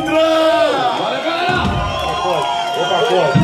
Dutra! Valeu, galera! Opa, opa, opa.